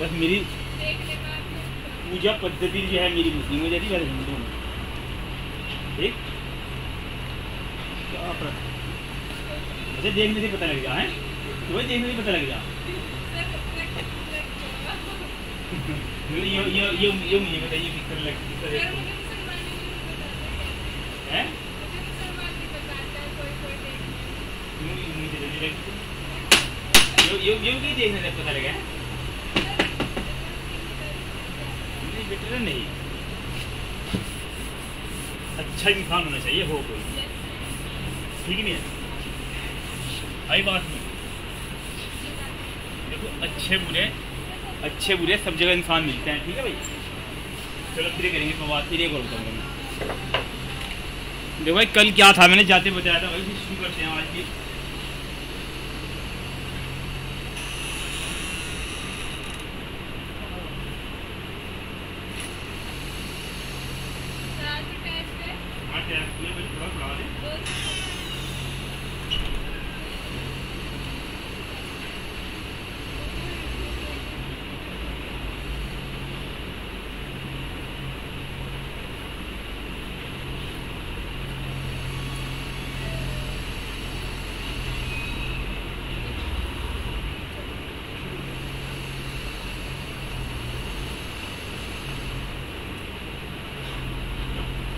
बस मेरी पूजा पद्धति जो है मेरी मुस्लिम हो जाती है हिंदू में। ठीक? मुझे देखने से पता लग जा है? तुम्हें देखने से पता लग जा ये ये ये ये मुझे बताइए किस तरह लग किस तरह यार मुझे मुसलमान नहीं बताते है है? मुझे ये ये ये देखने से पता लगा है? नहीं बेटर नहीं। अच्छा इंसान होना चाहिए, हो कोई। ठीक नहीं है? आई बात नहीं। देखो, अच्छे बुरे अच्छे बुरे सब जगह इंसान मिलते हैं, ठीक है भाई? चलो, फिर करेंगे तो बात फिर एक और देखो भाई, कल क्या था? मैंने जाते बताया था भाई शुरू करते हैं आज की तो आज टेस्ट है आज टेस्ट में भाई थोड़ा पढ़ा दें दो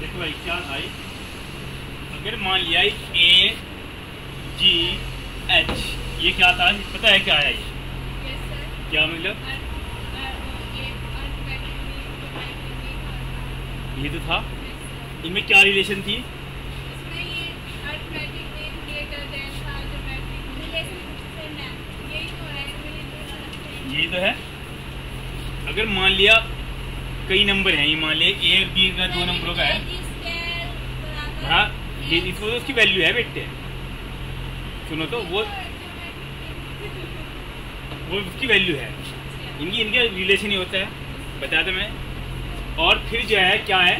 देखो भाई क्या था ये? अगर मान लिया ए जी एच ये क्या था पता है क्या है ये यस सर क्या मतलब ये तो था इनमें क्या रिलेशन थी यही तो है। अगर मान लिया कई नंबर हैं, ये मान लिया ए बी का दो नंबरों का है। हाँ ये इसको तो उसकी वैल्यू है बेटे। सुनो तो वो वो उसकी वैल्यू है। इनकी इनके रिलेशन ही होता है, बता दें मैं। और फिर जो है, क्या है?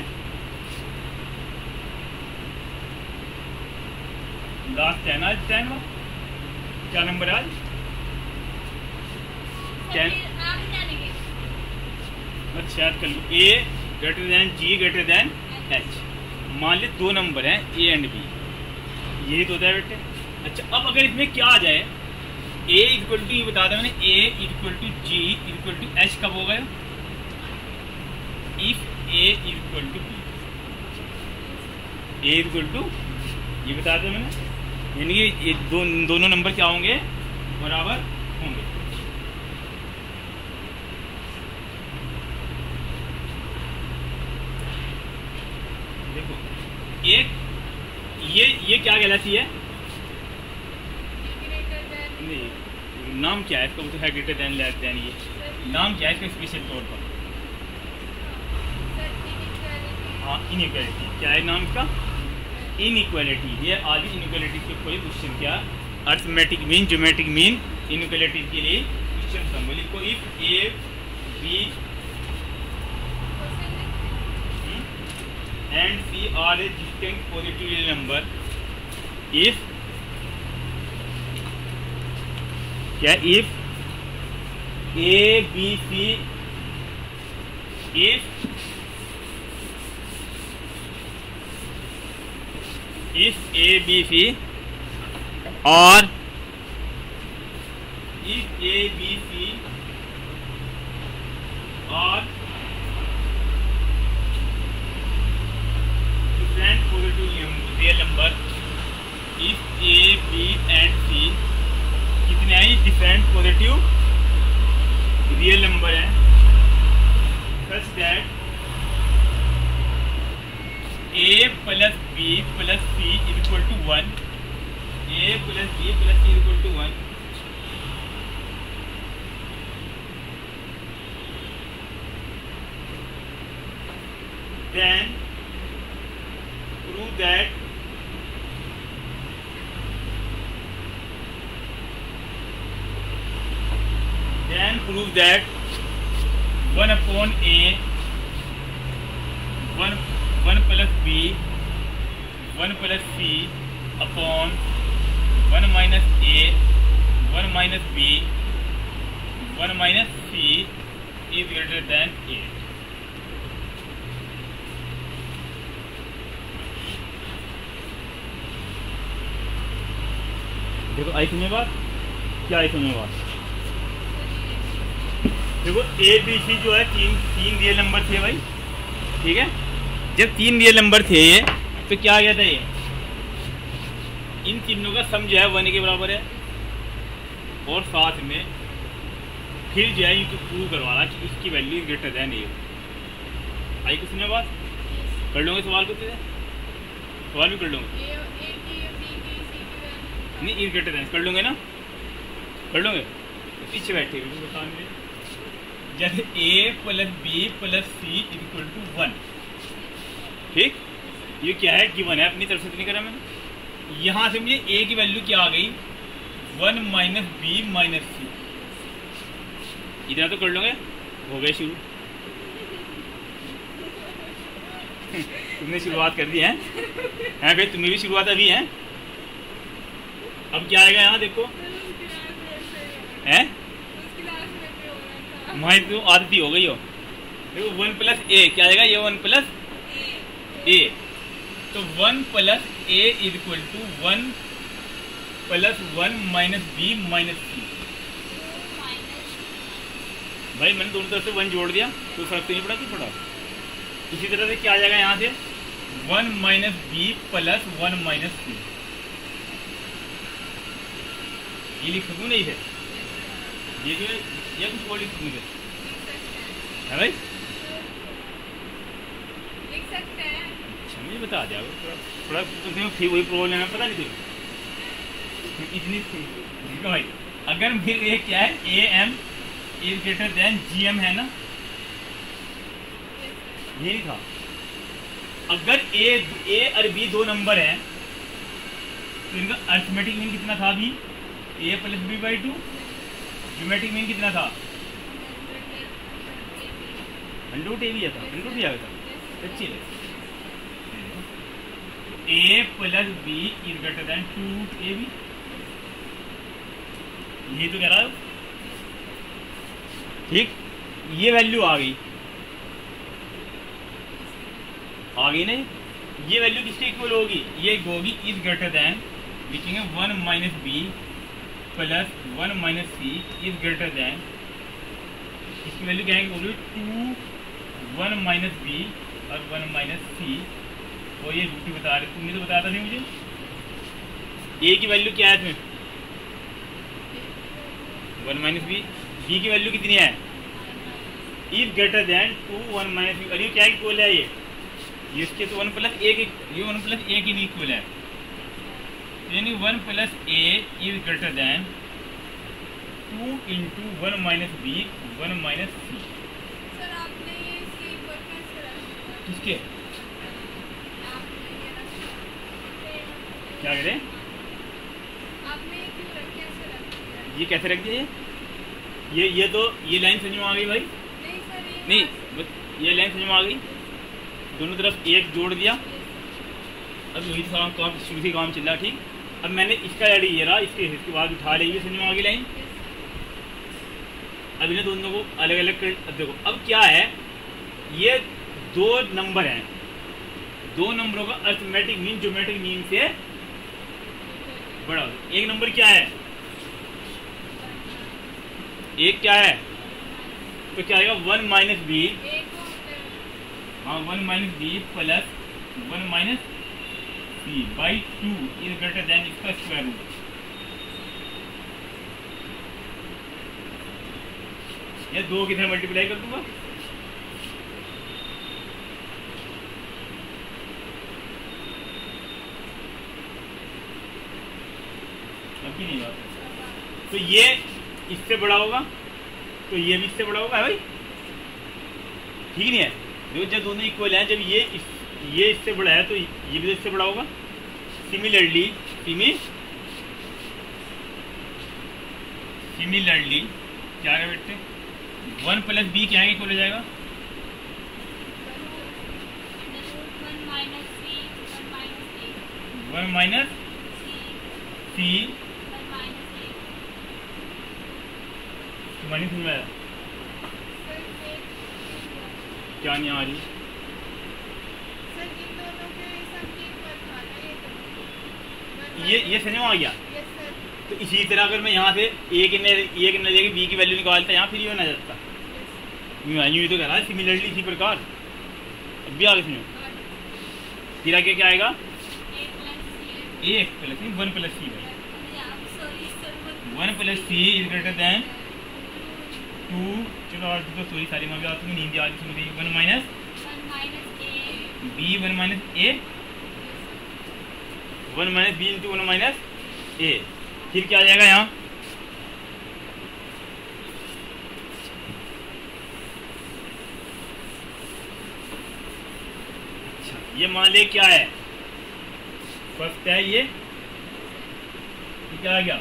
लास्ट टेन आज टेन में क्या नंबर है आज? अच्छा कर लो। A greater than G greater than H मान ली दो नंबर हैं ए एंड बी यही तो होता है बेटे। अच्छा अब अगर इसमें क्या आ जाए? ए इक्वल टू ये बता दें मैंने A equal to G equal to H कब होगा? If A equal to B A equal to ये बता दें मैंने। यानी कि ये दो, दोनों नंबर क्या होंगे? बराबर होंगे देखो एक ये ये क्या कहलाती है? नहीं नाम क्या है? इसका तो है ग्रेटर देन लेस देन ये। नाम क्या है इसका? स्पेशल तौर पर। हाँ इनइक्वालिटी क्या है नाम इसका? इनइक्वालिटी ये आदि इनइक्वालिटी के कोई क्वेश्चन क्या? Arithmetic mean geometric mean inequality के लिए क्वेश्चन समझ लिखो if A B and C are a distinct positive real number if क्या if A B C if if A B C or if A B C or different positive real number if A, B and C कितने हैं different positive real number है such that A plus B plus C equal to one A plus B plus C equal to one then prove that. Then prove that 1 upon a 1 1 plus b 1 plus c upon 1 minus a 1 minus b 1 minus c is greater than a. देखो आई सुनिए बात क्या आई सुनिए बात देखो A B C जो है तीन तीन रियल नंबर थे भाई ठीक है? जब तीन रियल नंबर थे ये तो क्या आ गया था ये? इन तीनों का सम जो है वन के बराबर है। और साथ में फिर जो है इनको प्रूव करवाना कि इसकी वैल्यू ग्रेटर देन ए आई कुछ सुनिए बात कर लोगे सवाल कुछ? सवाल भी कर लोगे? नहीं इज़ ग्रेटर देन कर लोगे ना? कर लोगे? पीछे बैठे बता जैसे A plus B plus C equal to one ठीक? ये क्या है? गिवन है अपनी तरफ़ से तो नहीं करा मैंने। यहाँ से मुझे ए की वैल्यू क्या आ गई? One minus B minus C इतना तो कर लोगे। हो गए शुरू। तुमने शुरुआत कर दी है? हैं भाई तुम्हें भी शुरुआत अभी है? क्या आएगा यहाँ, देखो। है? वहाँ तो आदती हो गई हो। देखो, वन प्लस ए क्या आएगा ये वन प्लस ए तो one plus A is equal to one plus one minus B minus C भाई, मैंने दोनों तरफ़ से वन जोड़ दिया कोई फ़र्क तो नहीं पड़ा कि पड़ा इसी तरह से क्या आ जाएगा यहाँ से? One minus B plus one minus C ये लिख सकूँ नहीं है ये जो है ये कुछ और लिख सकूँ इधर है भाई लिख सकते हैं मुझे बता दिया थोड़ा थोड़ा फिर वही प्रॉब्लम है पता नहीं तुम्हें इतनी देखो भाई अगर फिर ये क्या है A M is greater than G M है ना ये था अगर ए ए और बी दो नंबर हैं तो इनका अर्थमेटिक मीन कितना था अभी A plus B by two geometric mean कितना था? अंडर ए भी था। अंडर भी आ था। अच्छी है। A plus B is greater than two A B ये तो कह रहा है। ठीक? ये वैल्यू आ गई। आ गई नहीं? ये वैल्यू किसके इक्वल होगी? ये होगी इज़ ग्रेटर देन लिखेंगे one minus B plus one minus C is greater than इसकी वैल्यू क्या है टू वन माइनस बी और वन माइनस सी और ये रूटी बता रहे, तुमने तो बताया था नहीं मुझे? ए की वैल्यू क्या है इसमें? वन माइनस बी बी की वैल्यू कितनी है? Is greater than two one minus B और ये क्या इक्वल है ये? इसके तो वन प्लस ए की, ये वन प्लस ए की इक्वल है। यानी one plus A is greater than two into one minus B one minus C. किसके? क्या करें? ये कैसे रख दिया? ये ये? तो ये लाइन समझ में आ गई भाई? नहीं सर ये नहीं बस ये लाइन समझ में आ गई? दोनों तरफ़ एक जोड़ दिया। अब वही काम काम शुरू से काम चल रहा ठीक? अब मैंने इसका ऐड ये रहा इसके इसके बाद उठा ली ये समझ में आ गई लाइन अब इन्हें दोनों को अलग अलग कर अब देखो अब क्या है ये दो नंबर हैं। दो नंबरों का अर्थमेटिक मीन ज्योमेट्रिक मीन से बड़ा एक नंबर क्या है? एक क्या है? तो क्या आएगा? वन माइनस बी को हाँ one minus B plus one minus C by two is greater than इसका स्क्वायर रूट ये दो किधर मल्टीप्लाई कर दूँगा? अब नहीं बात तो ये इससे बड़ा होगा तो ये भी इससे बड़ा होगा भाई? ठीक नहीं है। देखो जब दोनों इक्वल हैं जब ये इस, ये इससे बड़ा है तो ये भी तो इससे बड़ा होगा। सिमिलरली सिमी सिमिलरली क्या है बेटे? वन प्लस बी क्या है हो जाएगा? वन माइनस सी माइनस में क्या नहीं आ रही सर इन दोनों के सम की पर था ना ये तो ये ये समझ आ गया? तो इसी तरह अगर मैं यहाँ से ए के ए के नज़र बी की वैल्यू निकालता यहाँ फिर ये ना जाता। यूँ यूँ तो कह रहा है सिमिलरली इसी प्रकार। अब भी आगे सुनो फिर आगे क्या आएगा? A plus C one plus C one plus C is greater than two चलो आज तो सॉरी सारी मैं भी आती हूँ नींद आ रही सुन रही one minus B one minus A one minus B into one minus A. फिर क्या आ जाएगा यहाँ? अच्छा ये मान ले क्या है? फ़र्स्ट है ये। क्या आ गया?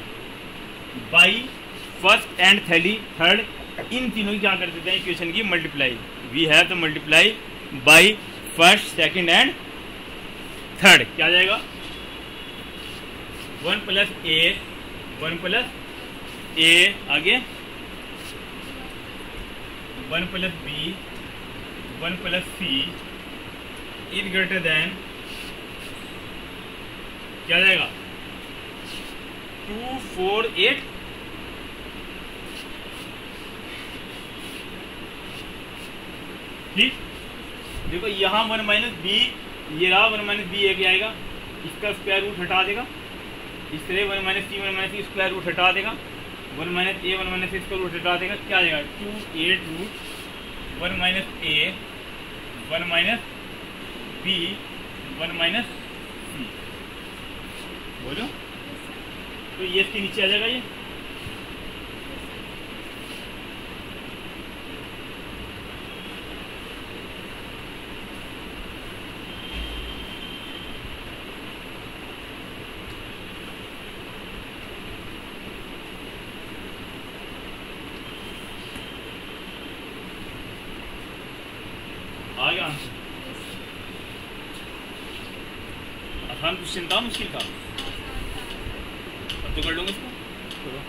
By first and third third. इन तीनों की क्या कर देते हैं इक्वेशन की? Multiply. We have to multiply by first, second and third. क्या आ जाएगा? One plus A, one plus A, आगे। One plus B, one plus C, is greater than क्या जाएगा? Two, four, eight. ठीक? देखो यहाँ वन माइनस बी, ये रहा वन माइनस बी एक आएगा। इसका स्क्वायर रूट हटा देगा। इस तरह one minus T one minus square root हटा देगा। One minus A one minus square root हटा देगा, क्या आएगा two A root one minus A one minus B one minus C बोलो? तो ये इसके नीचे आ जाएगा ये आ गया आंसर आसान क्वेश्चन था मुश्किल था अब तो कर लूँगा इसको करो।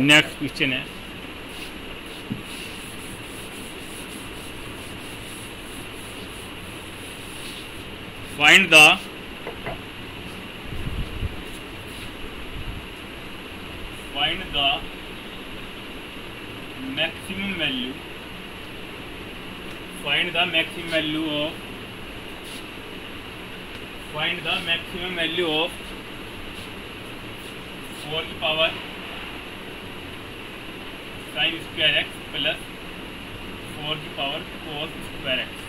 नेक्स्ट क्वेश्चन है। Find the find the maximum value find the maximum value of find the maximum value of four की power sine square X plus four की power cos square X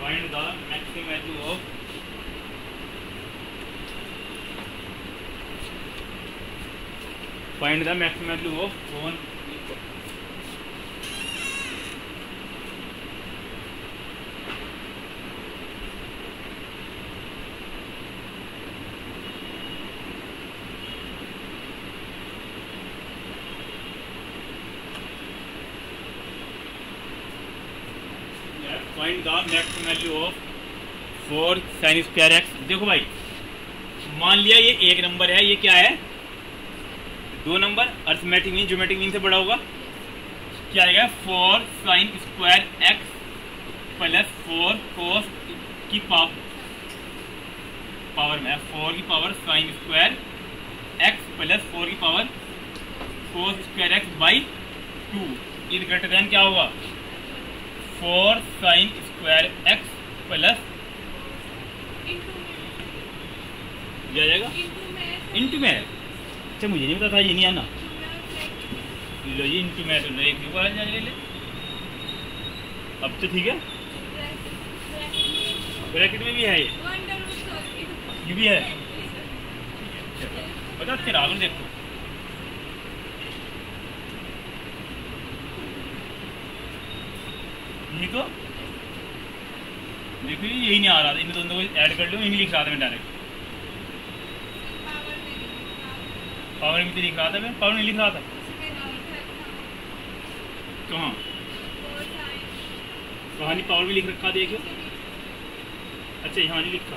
find the maximum value of find the maximum value of value of four X देखो भाई, मान लिया ये एक number है, ये क्या है? दो number arithmetic mean geometric mean से बड़ा होगा। क्या आएगा? Four sine square X plus four cos की पावर पावर में फोर की power sine square X plus four की power cos square X by two. Is greater than क्या होगा? Four sine square X plus जाएगा। इंटू में अच्छा मुझे नहीं पता था ये नहीं आना लो जी इंटू में तो एक भी बार जाने ले अब तो ठीक है। ब्रैकेट में भी है ये। ये भी है? बता फिर आगे देखो। नहीं तो देखो ये यही नहीं आ रहा। था इन दोनों को ऐड कर लो यही लिख रहा था मैं डायरेक्ट पावर में तो लिख रहा था मैं पावर में लिख रहा था। कहाँ? कहानी पावर भी लिख रखा देखो अच्छा यहाँ नहीं लिखा।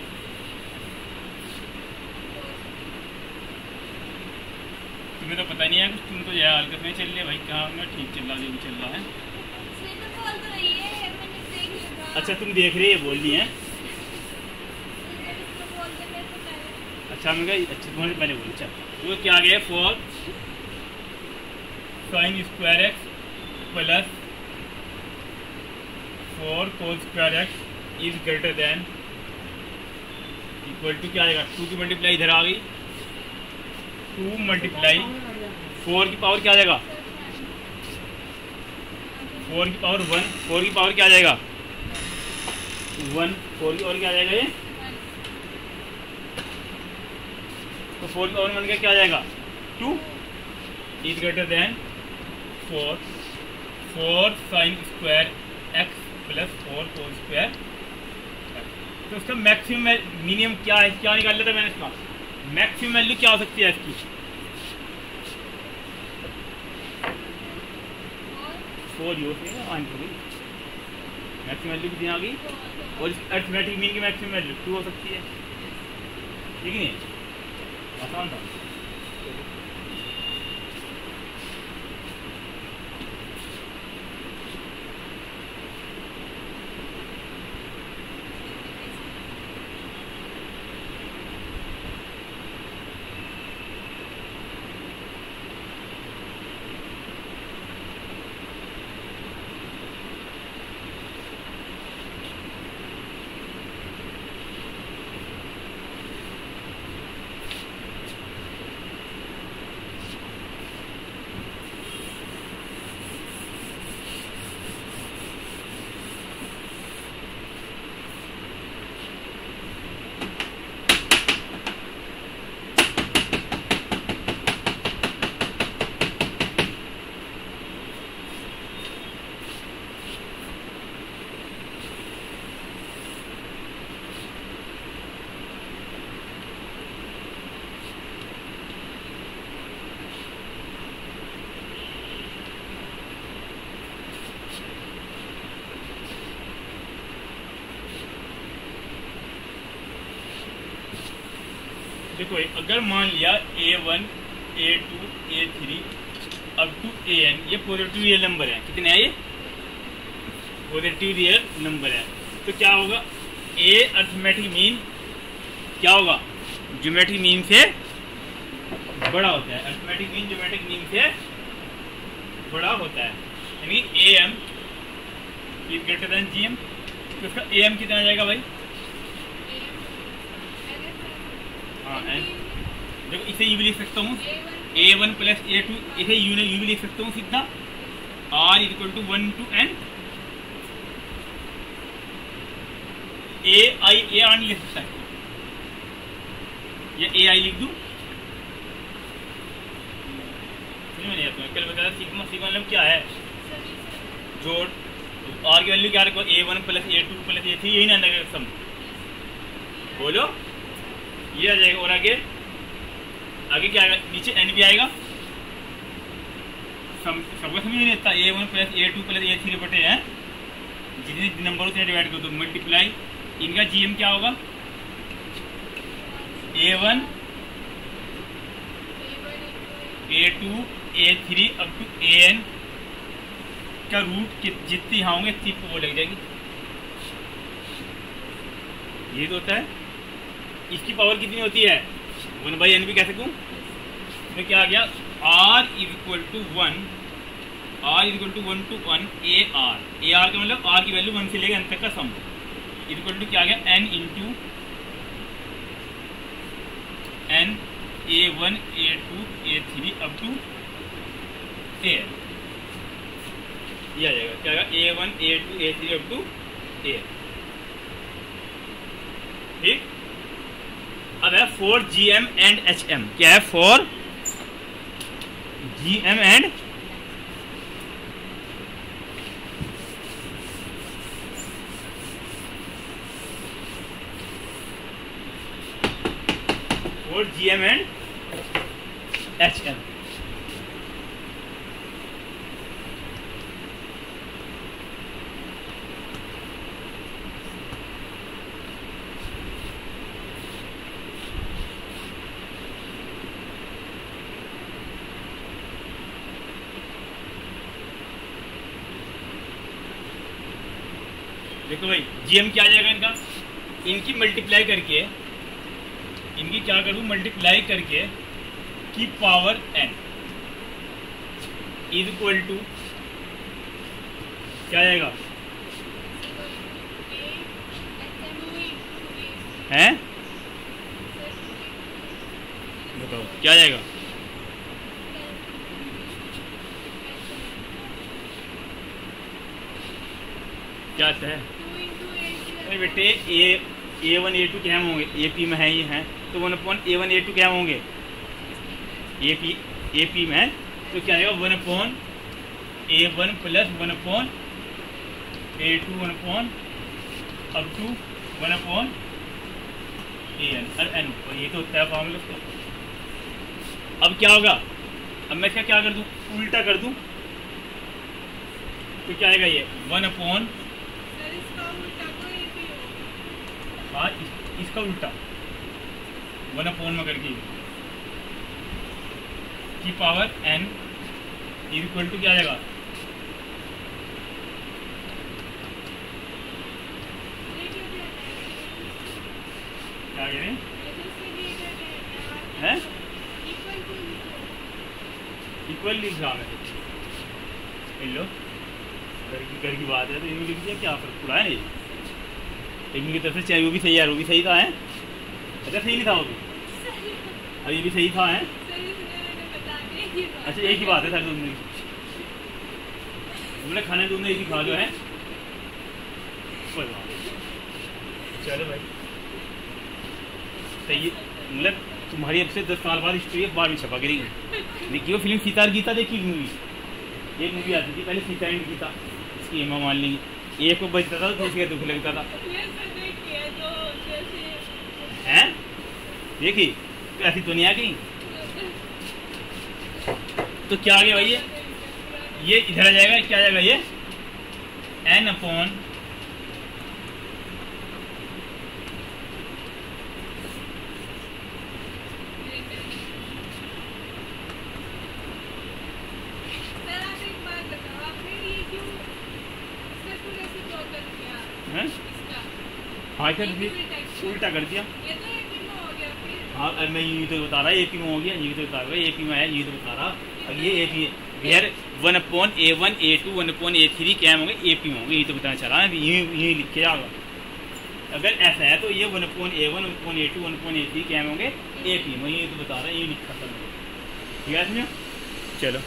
तुम्हें तो पता नहीं है कुछ, तुम तो यह हरकत में चल रहे भाई। कहाँ में ठीक चल रहा, जो भी चल रहा है। अच्छा तुम देख रहे ये बोल रही है। अच्छा मैं कहा अच्छा तुम्हारे पहले बोल अच्छा वो क्या गया four sine square X plus four cos square X is greater than equal to क्या आएगा? टू की मल्टीप्लाई इधर आ गई। टू मल्टीप्लाई फोर की पावर क्या आ जाएगा? फोर की पावर वन फोर की पावर क्या आ जाएगा? वन फोर की पावर क्या आ जाएगा ये? तो फोर की पावर वन का क्या आ जाएगा? Two is greater than four four sine square X plus four four square तो उसका मैक्सिमम मिनिमम क्या है? क्या निकाल लेता मैंने इसका? मैक्सिमम वैल्यू क्या हो सकती है इसकी? Four use answer maximum value कितनी आ गई? और अर्थमेटिक मीन की मैक्सिमम वैल्यू टू हो सकती है। ठीक नहीं आसान था। देखो, अगर मान लिया A one A two A three up to A N ये पॉजिटिव रियल नंबर है। कितने हैं ये? पॉजिटिव रियल नंबर है। तो क्या होगा? ए अर्थमेटिक मीन क्या होगा? ज्योमेट्रिक मीन से बड़ा होता है। अर्थमेटिक मीन ज्योमेट्रिक मीन से बड़ा होता है। यानी A M greater than G M तो उसका ए एम कितना जाएगा भाई? हाँ। देखो, इसे यू भी लिख सकता हूँ। A one plus A two इसे यू यू भी लिख सकता हूँ सीधा। R equal to one two N A I A R नहीं लिख सकता है। या ए आई लिख दूँ। समझ में नहीं आता। कल बताया, सिग्मा सिग्मा मतलब क्या है? जोड़। आर की वैल्यू क्या रखो? A one plus A two plus A three यही ना लगेगा सम बोलो। ये आ जाएगा और आगे। आगे क्या आएगा? नीचे एन भी आएगा। सब सबका समझ नहीं आता। A one plus A two plus A three बटे हैं। जितने नंबरों से डिवाइड कर दो। मल्टीप्लाई इनका जीएम क्या होगा? A one A two A three up to A N का रूट जितनी यहाँ होंगे इतनी वो लग जाएगी। ये तो होता है। इसकी पावर कितनी होती है? वन बाई एन भी कह सकूँ? इसमें क्या आ गया? R is equal to one R is equal to one two one A R A R का मतलब आर की वैल्यू वन से लेकर एन तक का सम इज़ इक्वल टू क्या आ गया? N into N A one A two A three up to A ये आ जाएगा। क्या A one A two A three up to A ठीक? अब है four G M and H M क्या है? Four G M and four G M and H M देखो भाई जीएम क्या आ जाएगा इनका? इनकी मल्टीप्लाई करके, इनकी क्या करूँ? मल्टीप्लाई करके, की power N is equal to क्या आएगा हैं? बताओ, क्या आएगा क्या आता है? अरे बेटे ए ए वन ए टू क्या होंगे। ए पी में है, ये हैं। तो one upon A one A two क्या होंगे। ए पी ए पी में है। तो क्या आएगा? One upon A one plus one upon A two one upon up to one upon A N और एन और ये तो होता है फॉर्मूला तो अब क्या होगा? अब मैं इसका क्या कर दूँ? उल्टा कर दूँ। तो क्या आएगा ये? वन अपॉन हाँ इस, इसका उल्टा। वन अपॉन में करके की पावर एन इक्वल टू क्या आ जाएगा? क्या कह रहे हैं हैं? इक्वल लिख रहा मैं इन लो घर की घर की बात है तो इन्होंने लिख दिया क्या फ़र्क पड़ा है? नहीं इनकी तरफ़ से चाहे वो भी सही है वो भी सही था है अच्छा सही नहीं था वो भी अब ये भी सही था है अच्छा एक ही बात है सर दोनों की हमने खाने दोनों एक ही खा जो है कोई बात नहीं। चलो भाई सही मतलब तुम्हारी अब से दस साल बाद हिस्ट्री अखबार में छपा करेगी देखिए वो फ़िल्म सीता और गीता देखी मूवी एक मूवी आती थी पहले सीता एंड गीता इसकी एमा मान लेंगी एक को बजता था दूसरे का दुख लगता था। हैं? देखी? ऐसी आ गई तो क्या आ गया भाई ये? ये इधर आ जाएगा, क्या आ जाएगा ये? एन अपॉन हैं हाँ क्या उल्टा कर दिया। हाँ अब मैं ये तो बता रहा ए पी में हो गया ये तो बता रहा ए पी में है ये तो बता रहा। अब ये A P where one upon A one A two one upon A three क्या होंगे ए पी में होंगे ये तो बताना चाह रहा है ये ये लिखे जाएगा अगर ऐसा है तो ये one upon A one upon A two one upon A three क्या होंगे ए पी में ये तो बता रहा है ये लिखा था ठीक है चलो।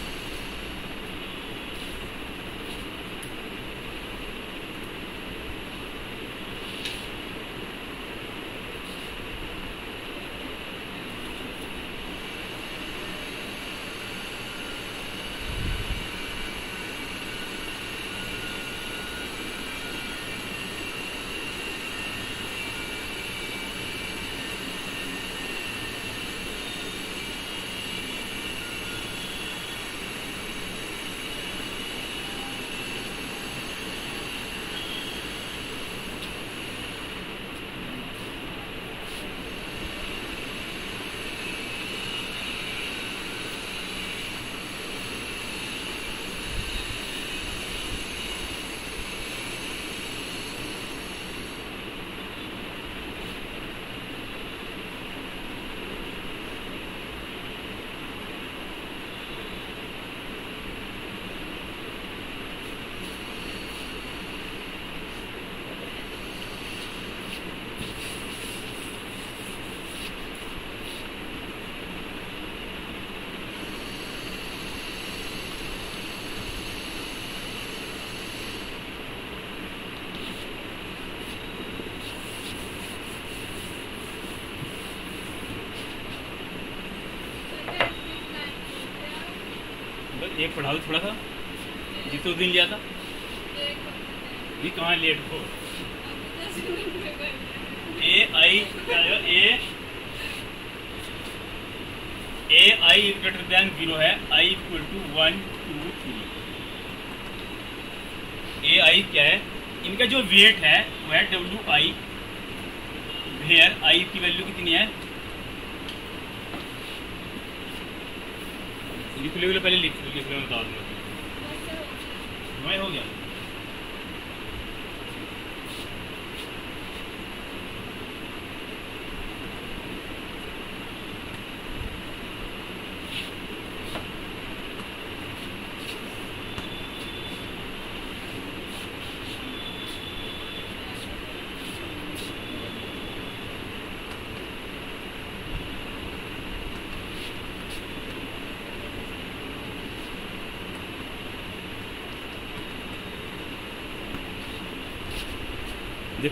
एक पढ़ा दो थोड़ा सा। जिस तो दिन लिया था। ये कहाँ लेट हो? A I A A I greater than zero है। I equal to one two three A I क्या है? इनका जो वेट है, वो है डब्ल्यू आई वेयर आई की वैल्यू कितनी है? लिख लो पहले लिख लिख लो बता दूँगा मैं हो गया।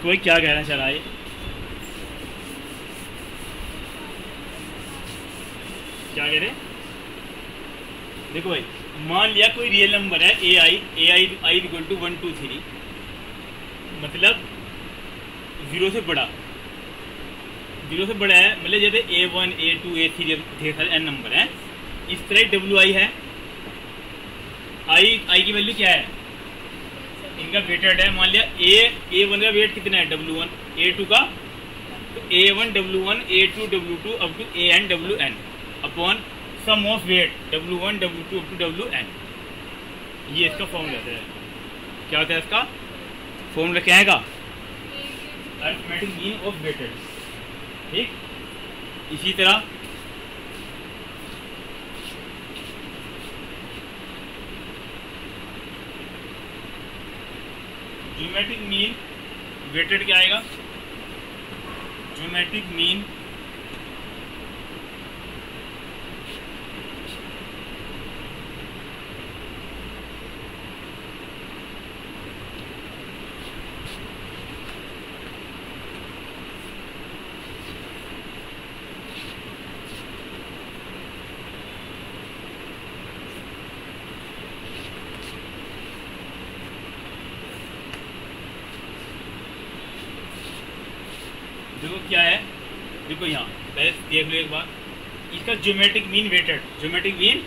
भाई क्या कहना चाह रहा है? क्या कह रहे देखो भाई, मान लिया कोई रियल नंबर है A I A I I equal to one two three मतलब ज़ीरो से बड़ा। ज़ीरो से बड़ा है मतलब जैसे A one A two A three ढेर सारे एन नंबर हैं। इस तरह डब्ल्यू आई है। आई आई की वैल्यू क्या है? इनका वेटेड है। मान लिया ए ए वन का वेट कितना है? डब्ल्यू वन ए टू का। तो A one W one A two W two up to A N W N upon sum of weight W one W two up to W N ये इसका formula है। क्या होता है इसका? Form क्या आएगा अर्थमेटिक मीन ऑफ़ वेटेड ठीक? इसी तरह ज्योमेट्रिक मीन वेटेड क्या आएगा? ज्योमेट्रिक मीन देखो क्या है देखो यहाँ पहले देख लो एक बार। इसका geometric mean weighted geometric mean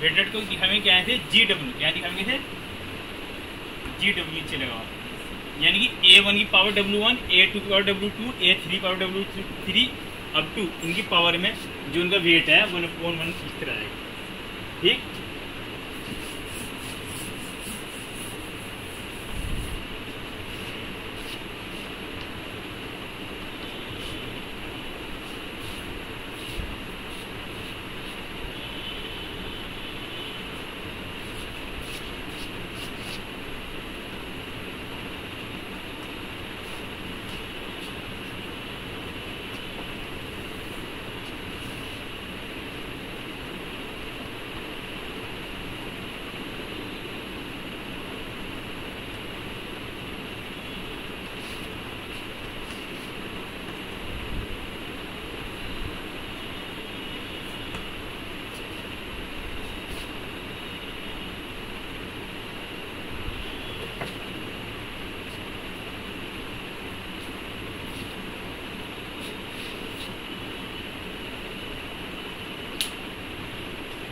weighted को हमें क्या है जी डब्ल्यू क्या दिखाएँगे थे जी डब्ल्यू चलेगा। यानी कि ए वन की power W one A two की power W two A three power W three up to इनकी पावर में जो उनका वेट है वन वन इस तरह आएगा ठीक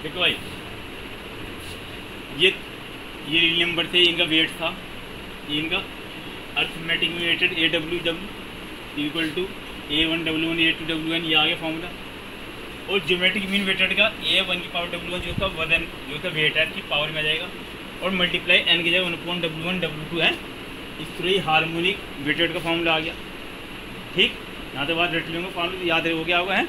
देखो भाई ये ये रियल नंबर थे, इनका वेट था। ये इनका arithmetic weighted A W W equal to A one W one A two W one ये आ गया फॉर्मूला और ज्योमेट्रिक मीन वेटेड का ए वन की पावर डब्ल्यू वन जो उसका वज़न जो उसका वेट है की पावर में आ जाएगा। और मल्टीप्लाई एन की जगह one point W one W two है। इस ही हारमोनिक वेटेड का फॉर्मूला आ गया। ठीक? यहाँ तो बात रट लूँगा फॉर्मूला याद हो गया होगा है?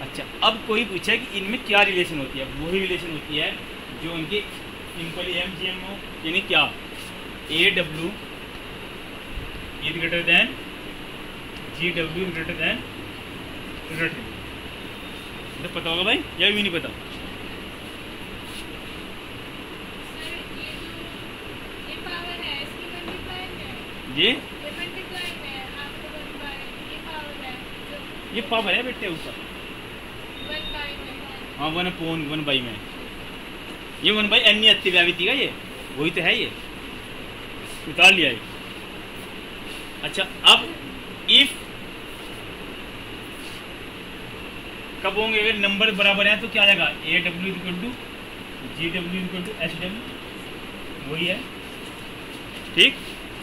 अच्छा अब कोई पूछा कि इनमें क्या रिलेशन होती है? वही रिलेशन होती है जो उनकी सिंपल एम जी एम हो यानी क्या? A W is greater than G W is greater than greater तो पता होगा भाई या भी नहीं पता? है है? है? जो ये पावर है बेटे है। हाँ वन पोन वन बाई में ये वन भाई अन्य अतिव्यावृत्ति का ये। वही तो है ये। उतार लिया ये। अच्छा अब इफ़ कब होंगे? अगर नंबर बराबर है तो क्या आएगा A W equal to G W equal to H W वही है। ठीक?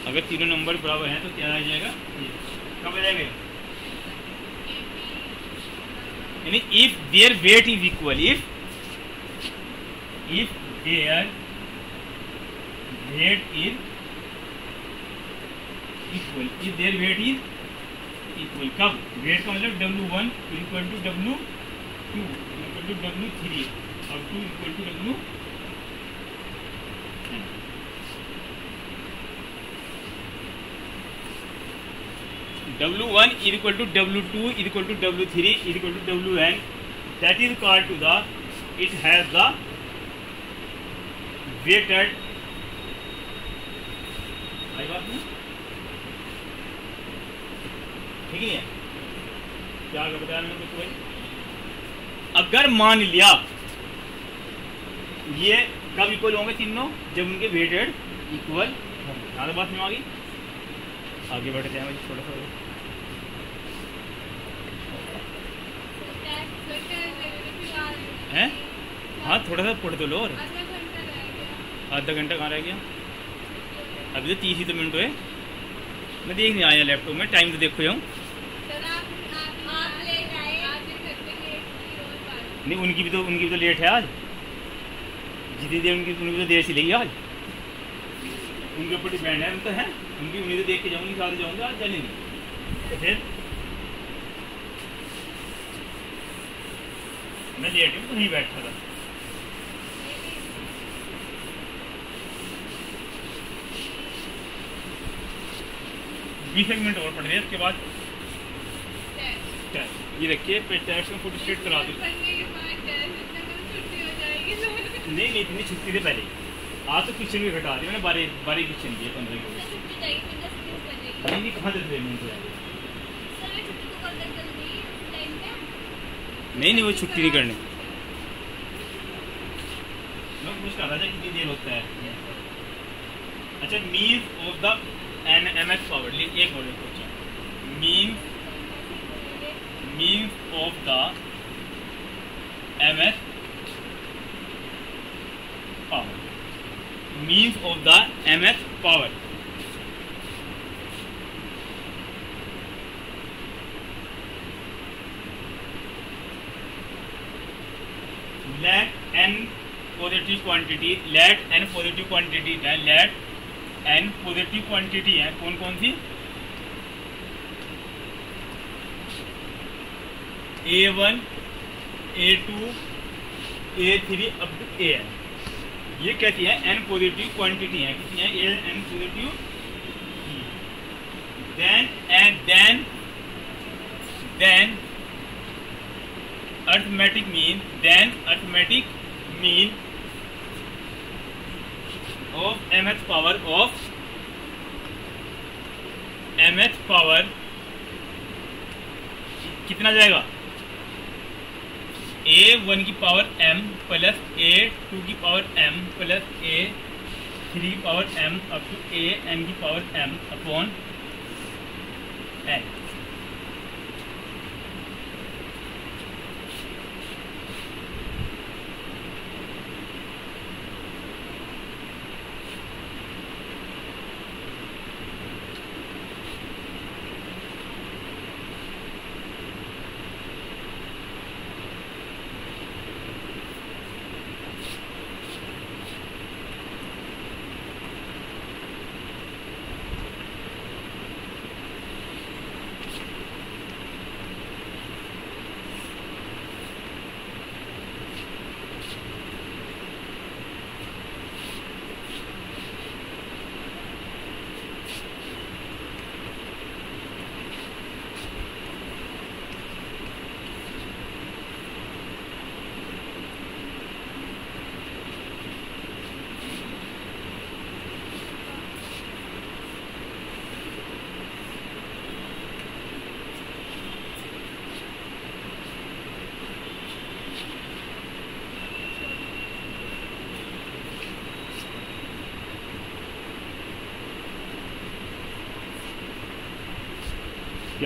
अगर तीनों नंबर बराबर हैं तो क्या आ जाएगा? कब आ जाएगा यानी if there weight is equal if if there weight is equal if there weight is equal कब वेट का मतलब W one equal to W two equal to W three और two equal to W W one is equal to W two is equal to W three is equal to W N that is called to the, it has weighted आई बात नहीं? ठीक है क्या आगे बताया मैंने कुछ कोई? अगर मान लिया ये कब इक्वल होंगे तीनों? जब उनके वेटेड इक्वल होंगे। ज़्यादा बात नहीं आ गई आगे बढ़ते हैं थोड़ा सा हैं? हाँ थोड़ा सा पढ़ दो लो और। आधा घंटा कहाँ रह गया? अभी तो तीस ही तो मिनट हुए। मैं देख नहीं आया लैपटॉप में टाइम तो देखो जाऊँ नहीं, उनकी भी तो उनकी भी तो लेट है आज। जितनी देर उनकी उनकी तो देर से लेगी आज। उनके ऊपर डिपेंड है, उनका है। उनकी उन्हीं तो देख के जाऊँगी, साथ जाऊँगा, आज चलेंगे तो फिर? मैं लेट हूँ वहीं बैठा था। बीस एक मिनट और पढ़ रहे इसके बाद? ये रखिए टेस्ट में फ़ोटो स्टेट करा दो। नहीं नहीं इतनी छुट्टी से पहले। आज तो क्वेश्चन भी घटा दिया मैंने बारह बारह क्वेश्चन दिए पंद्रह के नहीं नहीं कहाँ दस मिनट हो जाएँगे? नहीं नहीं वो छुट्टी नहीं करनी। मैं पूछ रहा था कितनी देर होता है? अच्छा mean of the N M X forward लिख एक वर्ड लिखो चाहिए। Mean mean of the M X power mean of the M S power let N positive quantity let N positive quantity let n positive quantity है, कौन कौन सी? A one A two A three up to A N ये कहती है? N positive quantity है। कितनी है? N positive then and then then arithmetic mean then arithmetic mean of M H power of M H power कितना जाएगा? A one की power M plus A two की power M plus A three power M up to A N की power M upon N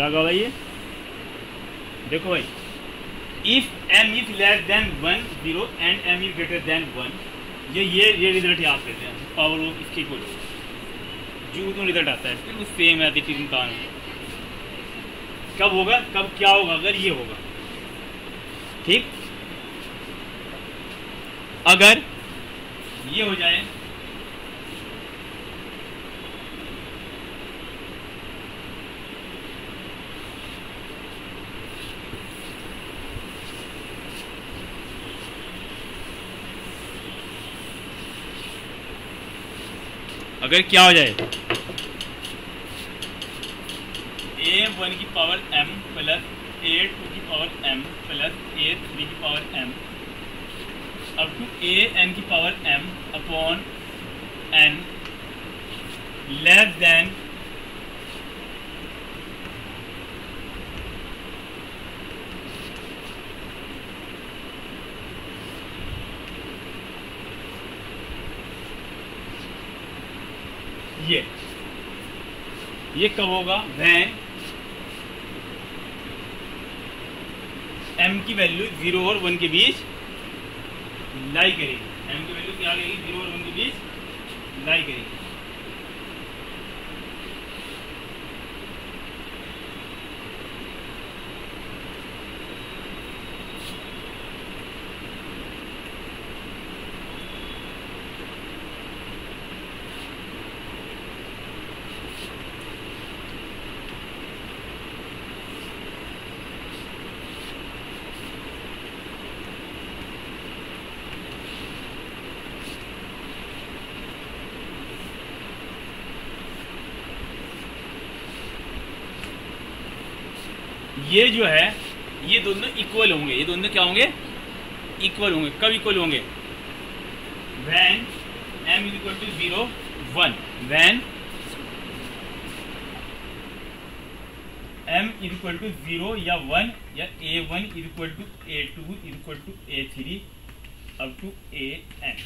क्या कहा भाई ये देखो भाई if M is less than one zero and M is greater than one ये ये ये रिज़ल्ट याद करते हैं पावर ऑफ़ इसके को जो तो रिज़ल्ट आता है बिल्कुल सेम है देखिए इम्कान कब होगा? कब क्या होगा? अगर ये होगा। ठीक? अगर ये हो जाए अगर क्या हो जाए। ए वन की power M plus A two की power M plus A three की power M up to A N की power M upon N less than ये ये कब होगा? वैन एम की वैल्यू ज़ीरो और वन के बीच लाई करेगी। एम की वैल्यू क्या करेगी? ज़ीरो और वन के बीच लाई करेगी। ये जो है, ये दोनों इक्वल होंगे। ये दोनों क्या होंगे? इक्वल होंगे। कब इक्वल होंगे? When M is equal to zero one when M is equal to zero या वन या A one is equal to A two is equal to A three up to A N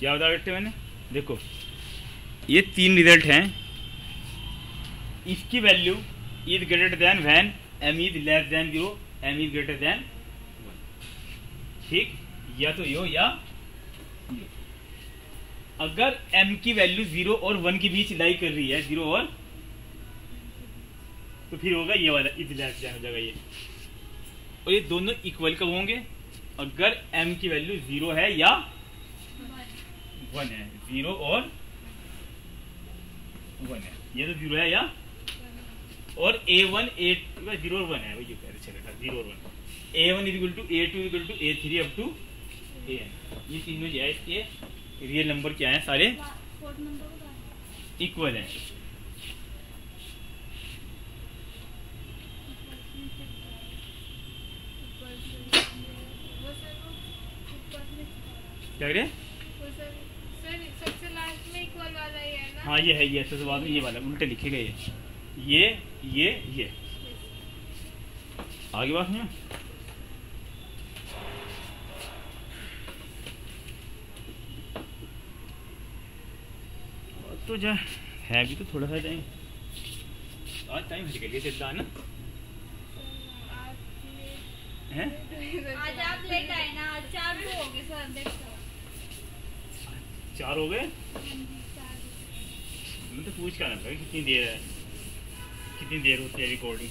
क्या बता बेटे मैंने? देखो। ये तीन रिज़ल्ट हैं। इसकी value is greater than when M is less than zero M is greater than ठीक? या तो यो या यो। अगर m की वैल्यू ज़ीरो और वन के बीच लाई कर रही है ज़ीरो और तो फिर होगा ये वाला इज़ लेस देन हो जाएगा ये। और ये दोनों इक्वल कब होंगे? अगर m की वैल्यू ज़ीरो है या वन है ज़ीरो और वन है ये तो ज़ीरो है या? और A one A two zero और वन है? वही कह रहे चलेगा ज़ीरो और one A one equal to A two equal to A three up to A ये तीनों जो है इसके रियल नंबर क्या है सारे? इक्वल है क्या कह रहे हैं सबसे लास्ट में इक्वल वाला ही है हाँ ये है ये सबसे बाद में ये वाला उल्टे लिखे गए ये। ये ये आगे बात में? तो जा है भी तो थोड़ा सा टाइम। आज टाइम हट गया सिद्धा है ना हैं? आज आप लेट आए ना आज चार हो गए सर देखो चार हो गए? चार मैं तो पूछ क्या ना कितनी देर है? कितनी देर होती है रिकॉर्डिंग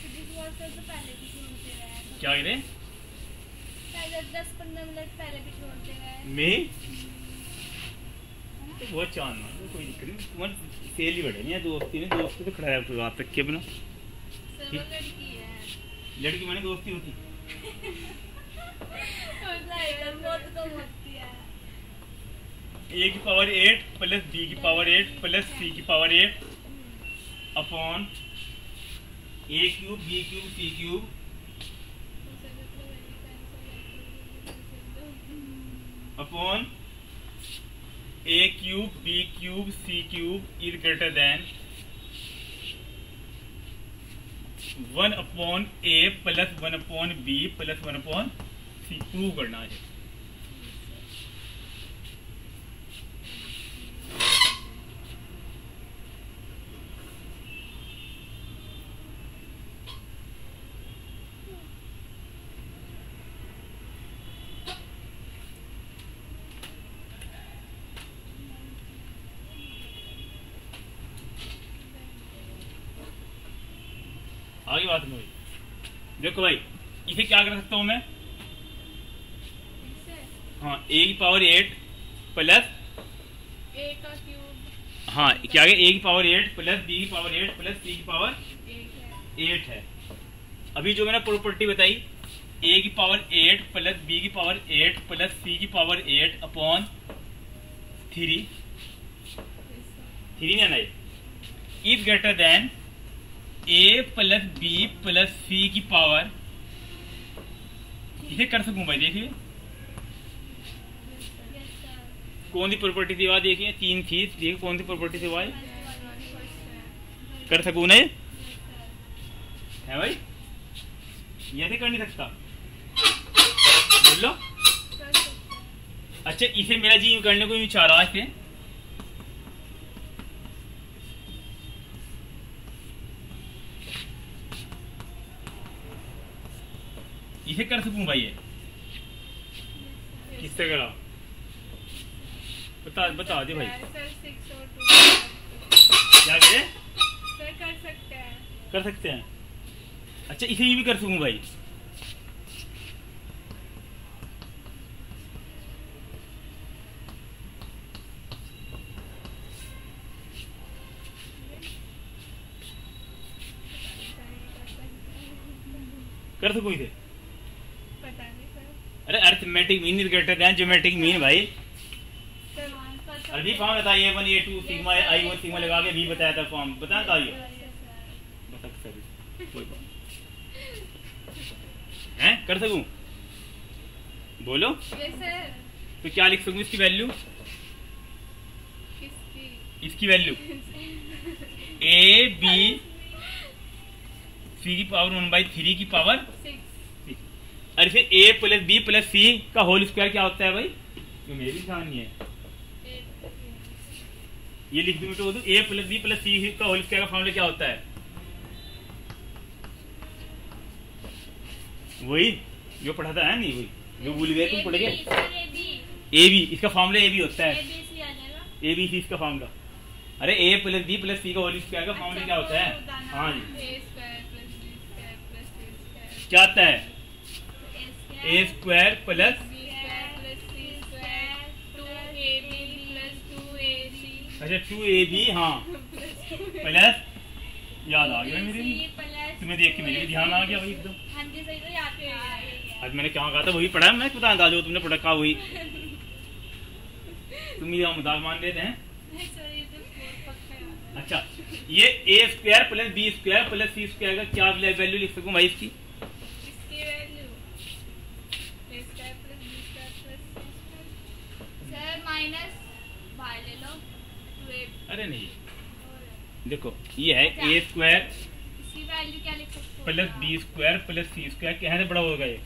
तो रहे क्या कह रहे मैं तो बहुत चाँद कोई दिक्कत नहीं। तुम्हारी ही बढ़े नहीं दोस्ती में। दोस्ती तो खड़ा है बात तक के बिना। लड़की है। लड़की माने दोस्ती होती सर बहुत कम होती है ए की पावर एट प्लस बी की पावर एट प्लस सी की power eight upon A cube B cube C cube upon A cube B cube C cube is greater than one upon A plus one upon B plus one upon C prove करना है आगे बात में भाई देखो भाई इसे क्या कर सकता हूँ मैं? हाँ ए की पावर एट प्लस ए का क्यूब हाँ क्या ए की पावर एट प्लस बी की पावर एट प्लस सी की पावर एट है। अभी जो मैंने प्रॉपर्टी बताई ए की पावर एट प्लस बी की पावर एट प्लस सी की power eight upon three three नहीं आना is greater than A plus B plus C की पावर इसे कर सकूँ भाई, देखिए। कौन सी प्रॉपर्टी थी वहाँ देखिए, तीन थी देखिए, कौन सी प्रॉपर्टी थी वहाँ कर सकूँ ना ये? है भाई? ये ऐसे कर नहीं सकता। बोल। अच्छा इसे मेरा जी करने को भी चाह रहा है इसे कर सकूँ भाई ये? किससे करा? बता बता दे भाई। क्या करे? कर सकते हैं। कर सकते हैं। अच्छा इसे ये भी कर सकूँ भाई। कर सकूँ इसे? Arithmetic mean is greater than geometric mean भाई। अभी फॉर्म बताइए one A two sigma I one sigma लगा के भी बताया था फॉर्म बता था ये? बता बात हैं? कर सकूँ? बोलो। ये सर तो क्या लिख सकूँ इसकी वैल्यू किसकी? इसकी वैल्यू ए बी सी की पावर वन बाई थ्री की पावर सिक्स अरे फिर A plus B plus C का होल स्क्वायर क्या होता है भाई? ये मेरी कहानी है। ये लिख दूँ तो A plus B plus C का होल स्क्वायर का फॉर्मूला क्या होता है? वही जो पढ़ा था है नहीं वही। जो भूल गए तुम पढ़ गए। ए बी इसका फॉर्मूला ए बी होता है। ए बी सी इसका फॉर्मूला अरे A plus B plus C का होल स्क्वायर का फॉर्मूला क्या होता है? हाँ जी। क्या आता है? ए स्क्वायर प्लस अच्छा टू ए बी हाँ। प्लस याद आ गया मेरे तुम्हें देख के मेरे ध्यान आ गया वही एकदम। हाँ तो आज मैंने क्या कहा था वही पढ़ा है मैं बता था जो तुमने पढ़ा कहा वही। तुम ये मज़ाक मान लेते हैं। तो है। अच्छा ये A square plus B square plus C square का क्या वैल्यू लिख सकूँ भाई इसकी value A square plus B square plus C square sir minus बाहर ले लो अरे नहीं। देखो ये है ए स्क्वायर इसकी वैल्यू क्या लिख सकते हो? Plus B square plus C square क्या है? बड़ा होगा ये।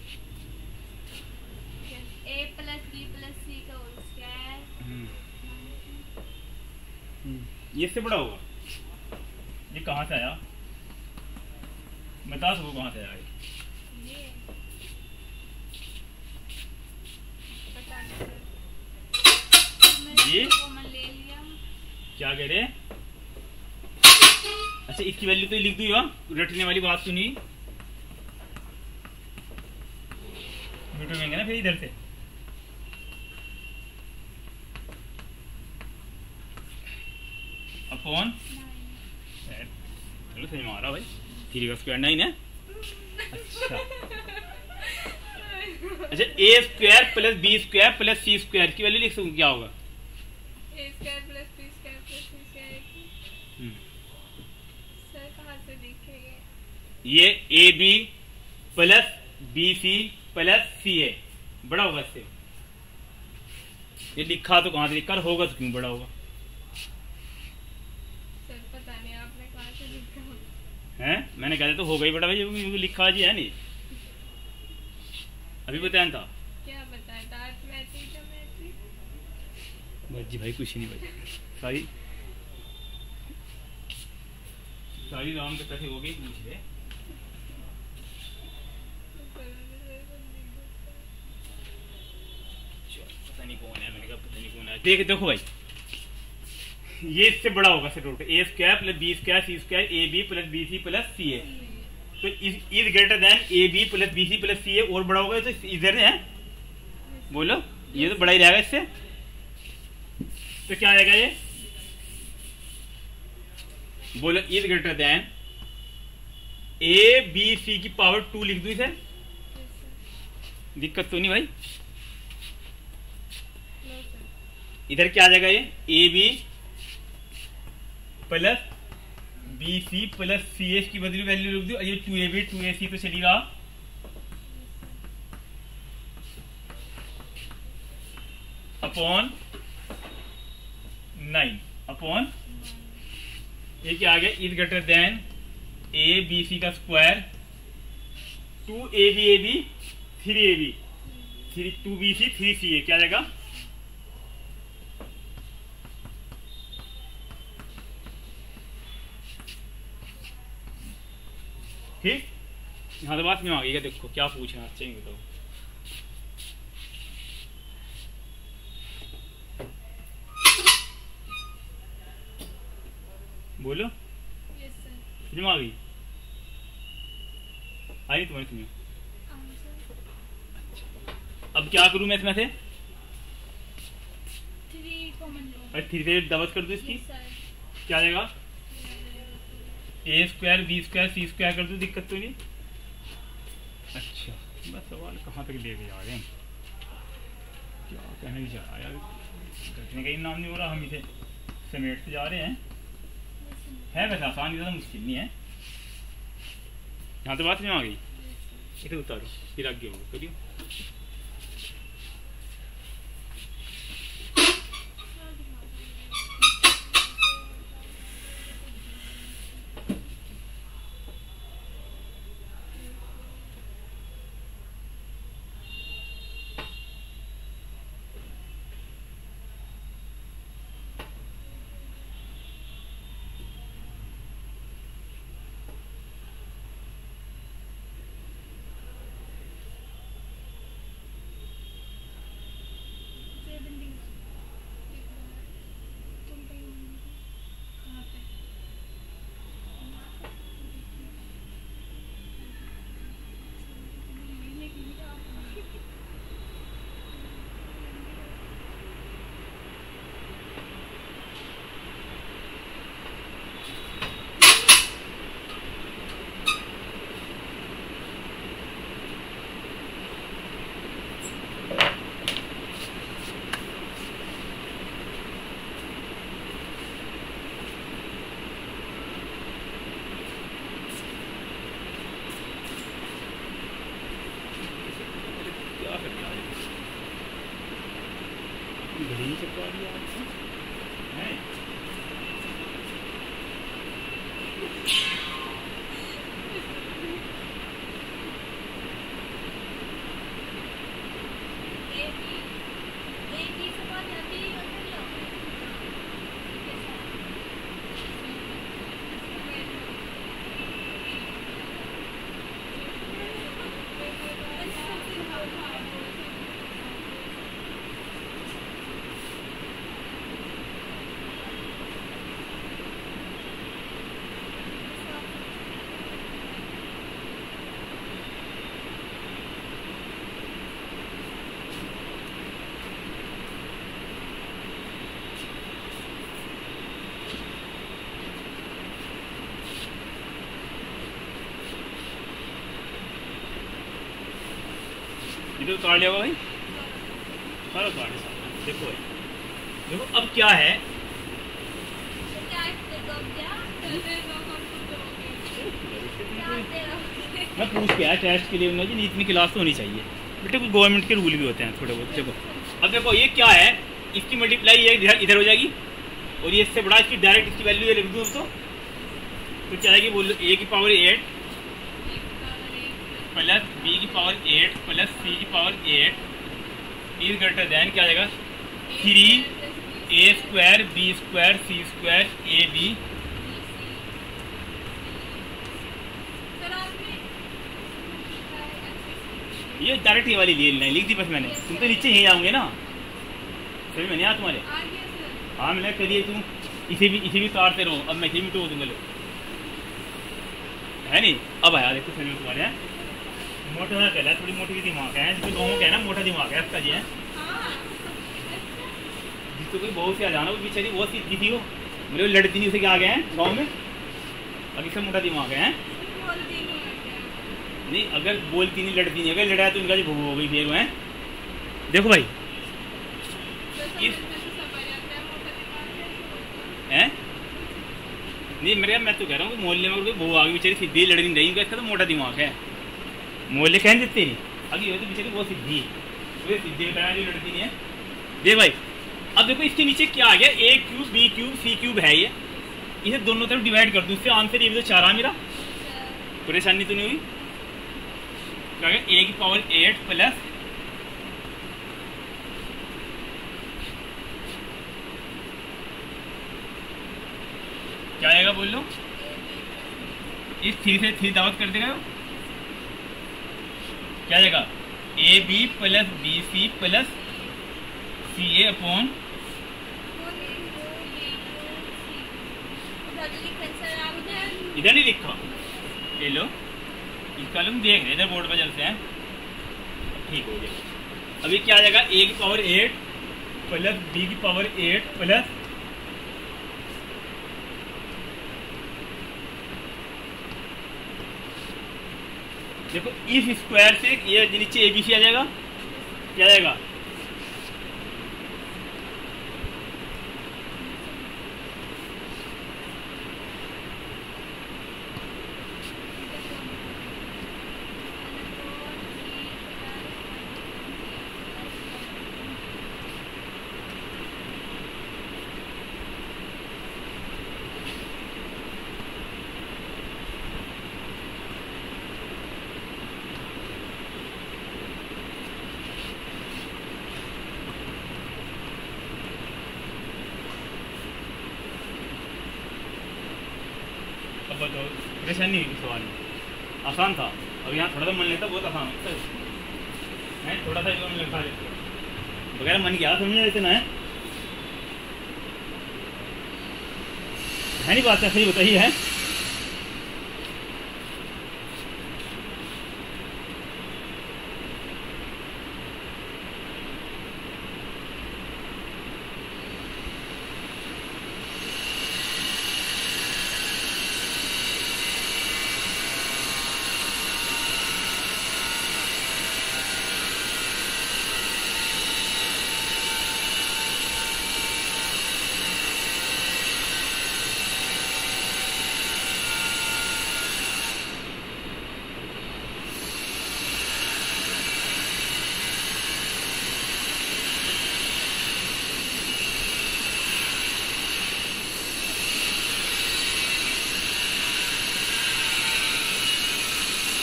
A plus B plus C का होल स्क्वायर हम्म, हम्म, ये इससे बड़ा होगा। ये कहाँ से आया? बता सको कहाँ से आया ये ये पता नहीं ये? क्या कह रहे अच्छा इसकी वैल्यू तो लिख दी रटने वाली बात सुनी। ना फिर इधर से? अपॉन चलो सही मारा भाई। थ्री का स्क्वायर नाइन है। अच्छा। अच्छा A square plus B square plus C square की वैल्यू लिख सकूँ? क्या होगा? A square plus B square plus C square sir कहाँ से दिखेंगे ये? A B plus B C plus C A बड़ा होगा इससे। ये लिखा तो कहाँ से लिखा होगा तो क्यों बड़ा होगा? सर पता नहीं आपने कहाँ से लिखा हैं? मैंने कहा तो हो गई बड़ा भाई लिखा जी है नहीं। अभी बताया था क्या बताया था अर्थमेटिक ज्योमेट्री बस जी भाई, कुछ नहीं भाई। सारी सारी राउंड के पैसे हो गई पूछ पता देख, देखो भाई। ये इससे बड़ा होगा sir root a square plus b square c square a b plus b c plus c a तो is greater than a b plus b c plus c a और बड़ा होगा तो इधर है। बोलो, ये तो बड़ा ही रहेगा इससे। तो क्या आएगा ये? बोलो is greater than a b c की पावर टू लिख दू इसे? दिक्कत तो नहीं भाई। इधर क्या आ जाएगा ये? A b plus b c plus c s की बदली वैल्यू लिख दो। Two a b two a c तो रहा। Upon nine. अपॉन, ये क्या आ गया? Is greater than a b c का square two a b a b three a b three two b c three c a क्या जाएगा? ठीक? यहाँ तो बात में आ गई है देखो, क्या पूछना अच्छा नहीं बताओ बोलो। फ़िल्म आ गई। आई तुम्हारी फ़िल्म। अब क्या करूँ मैं इसमें से? थ्री अरे थ्री से दबस कर दूँ इसकी? क्या आएगा a square b square c square कर दो? दिक्कत तो नहीं? अच्छा बस सवाल कहाँ तक लेके जा रहे हैं क्या कहने जा रहा है यार? घटने का ही नाम नहीं हो रहा हम इसे समेटते जा रहे हैं। Heves a Sandy doesn't see me, eh? Not the bathroom. It was sorry. He got you. इधर उतार लिया भाई। सारा उतार लिया। देखो भाई। देखो, अब क्या है? मैं पूछ के आया टेस्ट के लिए उन्होंने जी इतनी क्लास तो होनी चाहिए। बेटे, कुछ गवर्नमेंट के रूल भी होते हैं थोड़े बहुत, देखो। अब देखो, ये क्या है? इसकी मल्टीप्लाई ये इधर इधर हो जाएगी। और ये इससे बड़ा, इसकी डायरेक्ट इसकी वैल्यू ये लिख दूँ तो। तो आएगी बोलो ए की पावर एट प्लस बी की पावर एट प्लस सी की power eight is greater than क्या आएगा three a square b square c square a b ये डायरेक्ट ये वाली ले लिख दी बस मैंने। तुम तो नीचे ही जाओगे ना। सभी मैंने यहाँ तुम्हारे? हाँ मैंने करिए तुम इसे भी इसे भी काटते रहो। अब मैं इसे भी टो दूँगा, लो। है नहीं? अब आया, देखो सभी तुम्हारे, हैं। मोटा सा कहला थोड़ी मोटी दिमाग है गाँव कहना मोटा दिमाग है इसका जी है। हाँ जिसको कोई बहुत से आ जाना, वो बेचारी बहुत सीधी थी वो। मेरे लड़ती नहीं उसे क्या आ गए हैं, गाँव में? मोटा दिमाग है नहीं है अगर बोलती नहीं, लड़ती नहीं, अगर तो इनका हो गई, फिर है? देखो भाई। इस- है? है हैं नहीं, मेरे मैं तो कह रहा हूँ मोहल्ले में कोई बहू आ गई, बेचारी सीधी लड़ नहीं रही इसका तो मोटा दिमाग है। मोहल्ले कह देते नहीं। अभी ये तो बेचारी बहुत सीधी है। वो बताया जो लड़ती नहीं है। दे भाई। अब देखो इसके नीचे क्या आ गया? A cube b cube c cube है ये। इसे दोनों तरफ़ डिवाइड कर दूँ। इससे आंसर ये भी तो चार आ मेरा। परेशानी तो नहीं हुई? क्या गया? ए की पावर एट प्लस क्या आएगा बोल लो? इस थ्री से थ्री दावत कर देगा। वो? क्या आएगा a b plus b c plus c a upon इधर नहीं लिखा। ले लो। इसका लोग देख रहे इधर बोर्ड पर चलते हैं। ठीक हो गया। अभी क्या आ जाएगा? ए की पावर एट प्लस बी की पावर एट प्लस देखो इस स्क्वायर से ये नीचे ए बी सी आ जाएगा। क्या जाएगा अब बताओ परेशानी हुई सवाल में आसान था। अब यहाँ थोड़ा सा मन लेता, बहुत आसान होता है थोड़ा सा मन लिखा लेते बगैर मन क्या समझ इतना है है नहीं बात सही बताइए है।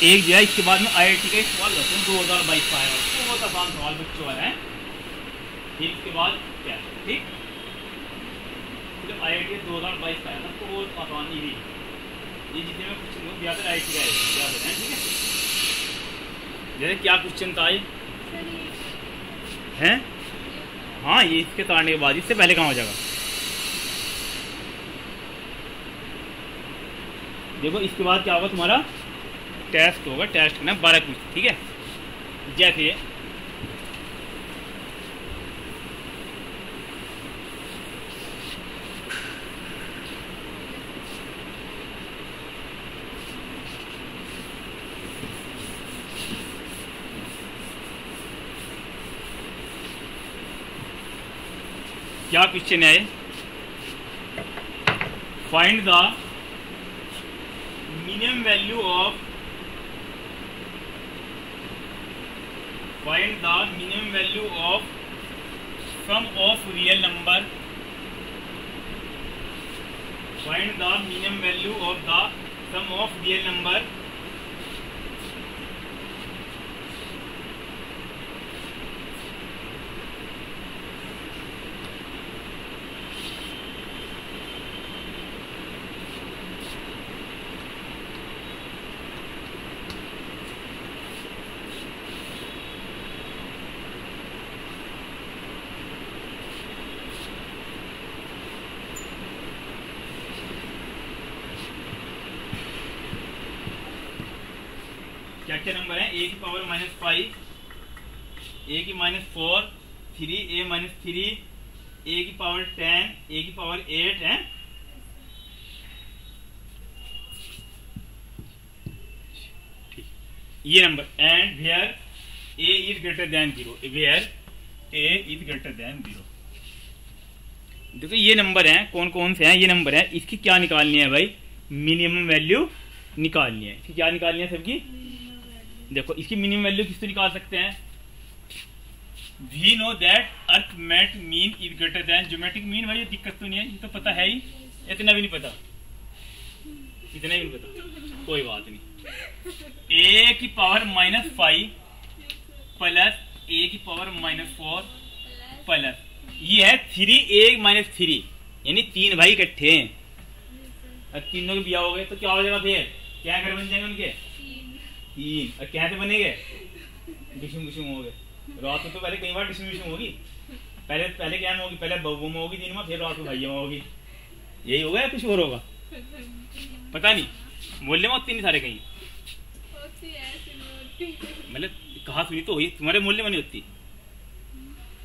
एक जो है इसके बाद में आई का एक सवाल करते हैं, दो हज़ार बाईस का आएगा बहुत आसान सवाल बच्चों वाला है, फिर इसके बाद क्या है, ठीक? जब आई आई टी दो हज़ार बाईस का आया था तो बहुत आसान ही ये जितने में क्वेश्चन हो ज़्यादा आई टी का रखें ठीक है? जैसे क्या क्वेश्चन था ये? हैं? हाँ ये इसके तारने के बाद, इससे पहले कहाँ हो जाएगा? देखो, इसके बाद क्या होगा तुम्हारा? टेस्ट होगा, टेस्ट करना बारह क्वेश्चन ठीक है? जैसे क्या क्वेश्चन है find the minimum value of find the minimum value of sum of real number find the minimum value of the sum of real number क्या नंबर है ए की पावर माइनस फाइव ए की minus four three a minus three a की power ten ए की power eight है? ये number and where a is greater than zero where a is greater than zero देखो, ये नंबर हैं कौन कौन से हैं? ये नंबर है, इसकी क्या निकालनी है भाई? मिनिमम वैल्यू निकालनी है। इसकी क्या निकालनी है सबकी? देखो, इसकी मिनिमम वैल्यू किस निकाल सकते हैं? We know that arithmetic mean is greater than geometric mean भाई, ये दिक्कत तो नहीं है, ये तो पता है ही। इतना भी नहीं पता। इतना भी नहीं पता। कोई बात नहीं। ए की power minus five plus a की पावर माइनस फोर प्लस ये है थ्री ए माइनस थ्री यानी तीन भाई इकट्ठे हैं। तीनों के बिया हो गए तो क्या हो जाएगा फिर? क्या घर बन जाएँगे उनके? तीन और क्या से बनेंगे? डिशुम डिशुम हो गए रात में तो पहले कई बार डिशुम डिशुम होगी। पहले पहले क्या में होगी? पहले बहू में होगी दिन में फिर रात को भाइयों में होगी। यही होगा या कुछ और होगा? पता नहीं। मोहल्ले में होती नहीं सारे कहीं। है मतलब कहा सुनी तो हुई तुम्हारे मोहल्ले में नहीं होती।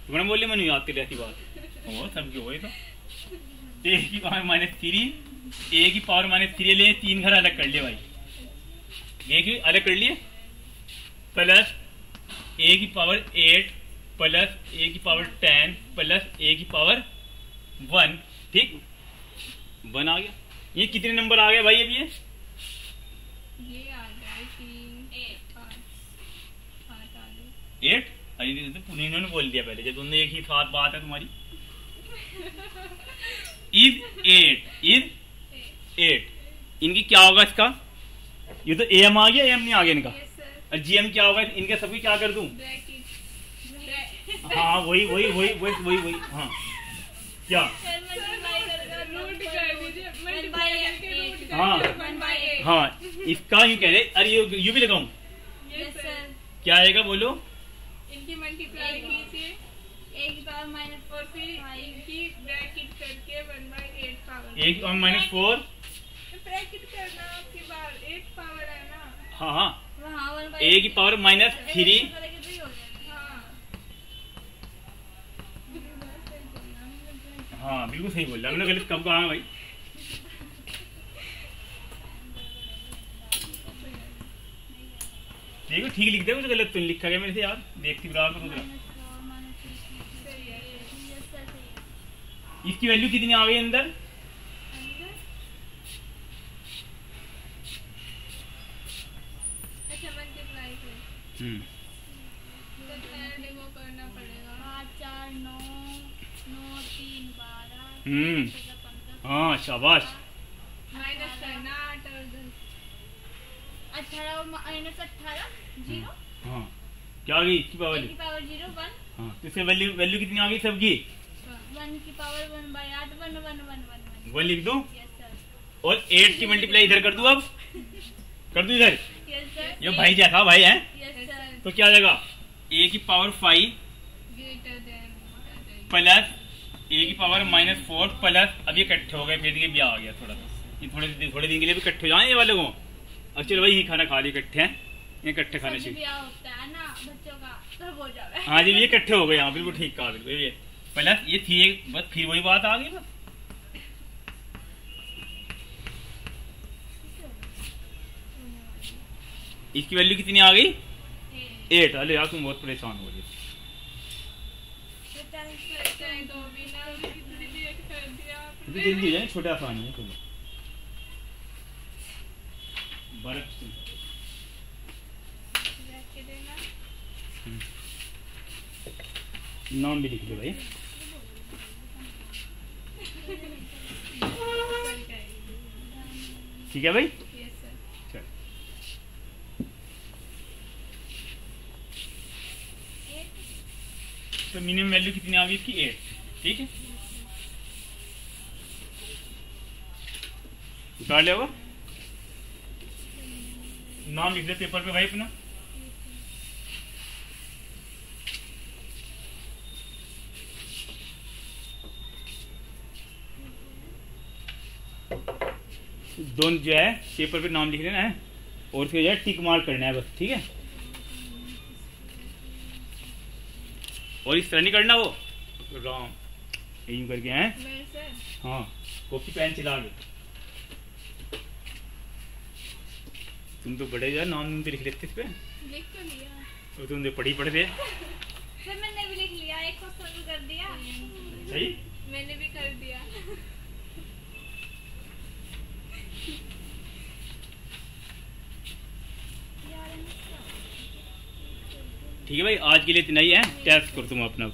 तुम्हारे मोहल्ले में नहीं आती रहती बात। ओ सबकी वही तो। ए की पावर माइनस थ्री ए की पावर माइनस थ्री ले तीन घर अलग कर लिए भाई। ए की अलग कर लिए। प्लस ए की पावर एट प्लस ए की पावर टेन प्लस ए की पावर वन। ठीक? वन आ गया। ये कितने नंबर आ गए भाई अभी ये? ये एट? अरे तो इन्होंने बोल दिया पहले जब दोनों एक ही साथ बात है तुम्हारी। Is eight is eight. इनकी क्या होगा इसका? ये तो ए एम आ गया एम नहीं आ गया इनका। और जीएम क्या होगा? इनके सबकी क्या कर दूँ? हाँ वही वही वही वही वही वही हाँ। क्या? फिर हाँ। हाँ इसका यू कह रहे अरे यू यू भी लगाऊँ? यस क्या आएगा बोलो? इनकी मल्टीप्लाई कीजिए। ए की पावर माइनस और फिर इनकी ब्रैकेट करके वन बाय एट पावर एक माइनस फोर ब्रैकेट करना आपकी बार एट पावर है हाँ हाँ हाँ ए की पावर माइनस थ्री हाँ हाँ बिल्कुल सही बोल रहा हमने गलत कब कहा भाई देखो ठीक लिख दे कुछ गलत तो लिखा गया मेरे से यार देखती बराबर को जरा है इसकी वैल्यू कितनी आ गई अंदर अच्छा मल्टीप्लाई कर हम्म तो पहले वो करना पड़ेगा पाँच चार नौ नौ तीन बारह हम्म चौदह पंद्रह हाँ शाबाश। माइनस करना आठ और दस अठारह माइनस अठारह ज़ीरो हाँ। क्या आ गई? इसकी पावर की पावर ज़ीरो वन हाँ तो इससे वैल्यू वैल्यू कितनी आ गई सबकी? वन की पावर वन बाय आठ one one one one one लिख दूँ? और एट की मल्टीप्लाई इधर कर दूँ अब? कर दूँ इधर? यस सर ये भाई जैसा भाई है? तो क्या आ जाएगा? ए की पावर फाइव प्लस ए की पावर माइनस फोर प्लस अब ये इकट्ठे हो गए फिर ये भी आ गया थोड़ा ये थोड़े दिन थोड़े दिन के लिए भी इकट्ठे हो जाए ये वाले को। अब चलो भाई ये खाना खा लिए इकट्ठे हैं। ये इकट्ठे खाने चाहिए है जी ये इकट्ठे हो गए। हाँ बिल्कुल ठीक कहा बिल्कुल ये प्लस ये थी बस फिर वही बात आ गई बस। इसकी वैल्यू कितनी आ गई? एट अरे यार तुम बहुत परेशान हो रही जल्दी जाए? छोटे आसान है चलो बर्फ़ देना नाम भी लिख दो भाई। ठीक है भाई यस सर चल एट तो मिनिमम वैल्यू कितनी आ गई इसकी? एट ठीक है? उतार लिया होगा नाम लिख दे पेपर पे भाई अपना। दोनों जो है पेपर पे नाम लिख लेना है। और फिर जो है टिक मार्क करना है बस, ठीक है? और इस तरह नहीं करना वो। राम। यूँ करके हैं। हाँ कॉपी पेन चला के तुम तो बड़े यार नाम तो लिख लेते इस पे। लिख तो लिया। और तुम तो पढ़ी पढ़ते सर मैंने भी लिख लिया एक को कर दिया। सही? मैंने भी कर दिया यार ठीक है भाई आज के लिए इतना ही है। टेस्ट कर तुम अपना।